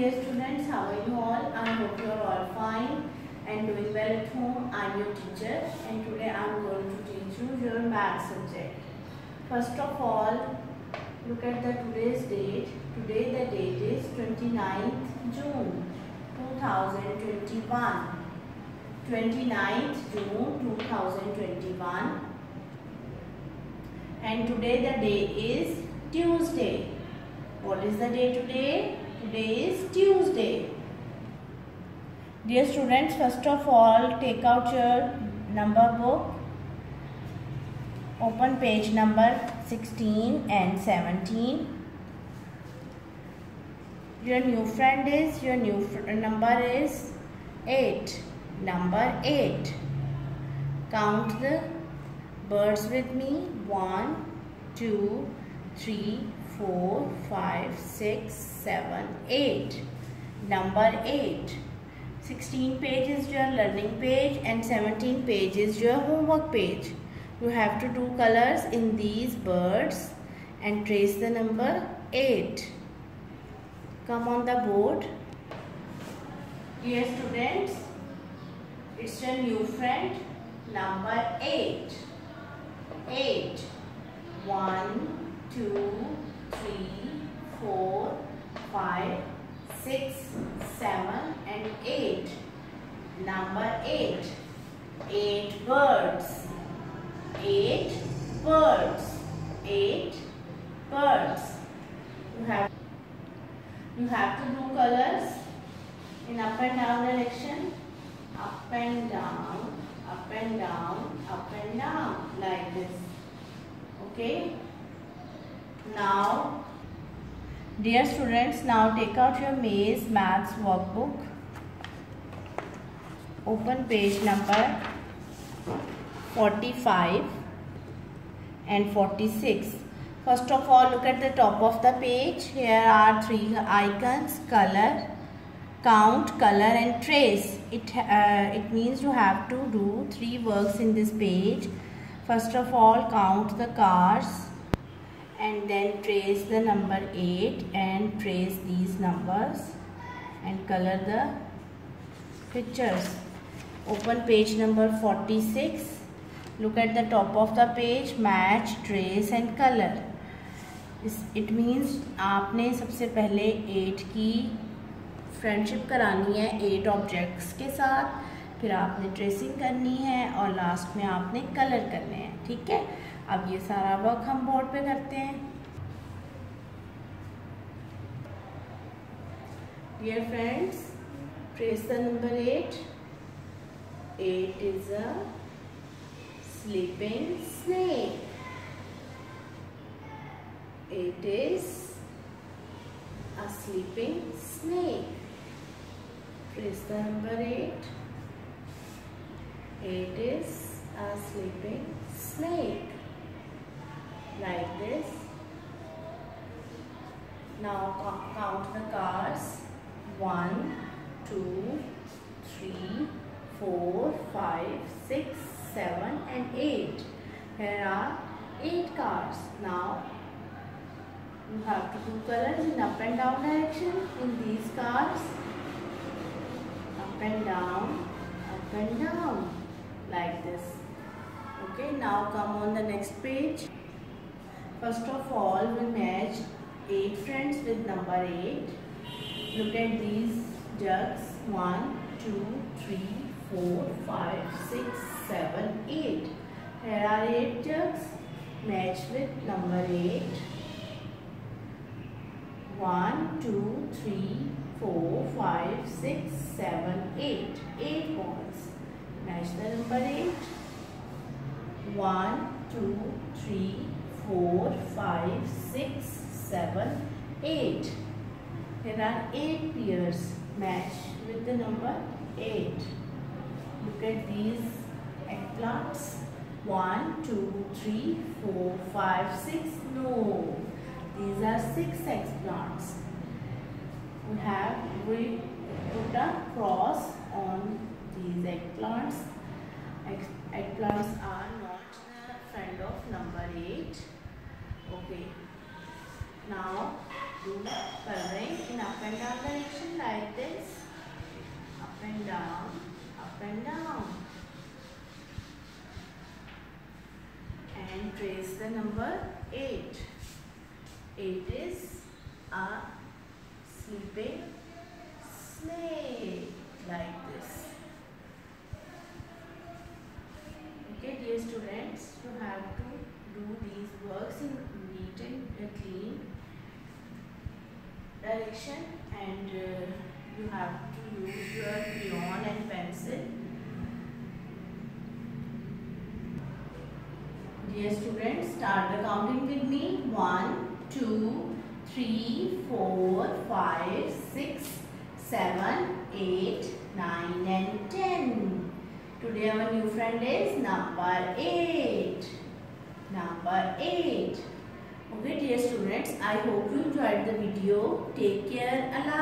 dear students, how are you all? I hope you are all fine and doing well at home. I am your teacher and today I am going to teach you your math subject. First of all, look at the today's date. Today the date is 29th June 2021. 29th June 2021 and today the day is Tuesday. What is the day today? Today is Tuesday. Dear students, first of all, take out your number book. Open page number 16 and 17. Your new friend is, your new number is 8. Number 8. Count the birds with me. 1, 2, 3, 4, 5, 6, 7, 8. Number 8. 16 page is your learning page and 17 page is your homework page. You have to do colors in these birds and trace the number 8. Come on the board. Dear students, it's your new friend number 8. 8. 1, 2, three, four, five, six, seven, and eight. Number eight. Eight birds. Eight birds. Eight birds. You have you have to do colors in up and down direction. Up and down, up and down, up and down like this. Okay. Now, dear students, now take out your maze maths workbook. Open page number 45 and 46. First of all, look at the top of the page. Here are three icons, color, count, color and trace. It, uh, it means you have to do three works in this page. First of all, count the cars and then trace the number 8 and trace these numbers and color the pictures open page number 46 look at the top of the page match trace and color it means आपने सबसे पहले 8 की friendship करानी है 8 objects के साथ फिर आपने ट्रेसिंग करनी है और लास्ट में आपने कलर करने हैं, ठीक है? अब ये सारा वर्क हम बोर्ड पे करते हैं। Dear friends trace the number eight eight is a sleeping snake eight is a sleeping snake. Trace number 8 8 is a sleeping snake like this. Now count the cars. One, two, three, four, five, six, seven, and 8. Here are 8 cars. Now you have to do colors in up and down direction in these cars. Up and down, up and down like this. Okay, now come on the next page. First of all, we match 8 friends with number 8. Look at these jugs. 1, 2, 3, 4, 5, 6, 7, 8. Here are 8 jugs. Match with number 8. 1, 2, 3, 4, 5, 6, 7, 8. 8 balls. Match the number 8. 1, 2, 3, four, five, six, seven, eight. There are eight pairs match with the number eight. Look at these eggplants. One, two, three, four, five, six. No, these are six eggplants. We have we put a cross on these eggplants. Egg, eggplants are not the friend of number eight. Okay. Now do coloring in up and down direction like this. Up and down, up and down. And trace the number 8. 8 is a sleeping snake like this. Okay dear students, you have to do these works in neat and clean direction and uh, you have to use your crayon and pencil. Dear students, start the counting with me. 1, 2, 3, 4, 5, 6, 7, 8, 9 and 10. Today our new friend is number 8. Number 8. Okay dear students, I hope you enjoyed the video. Take care. Allah.